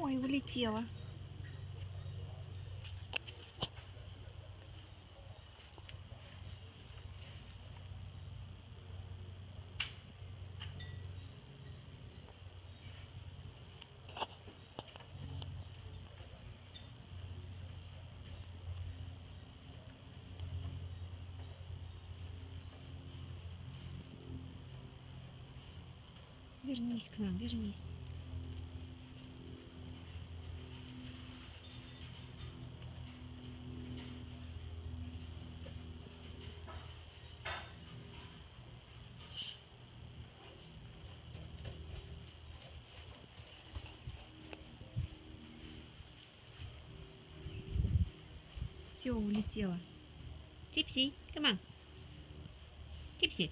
Ой, улетела. Вернись к нам, вернись. Все, улетела. Типси, come on. Типси.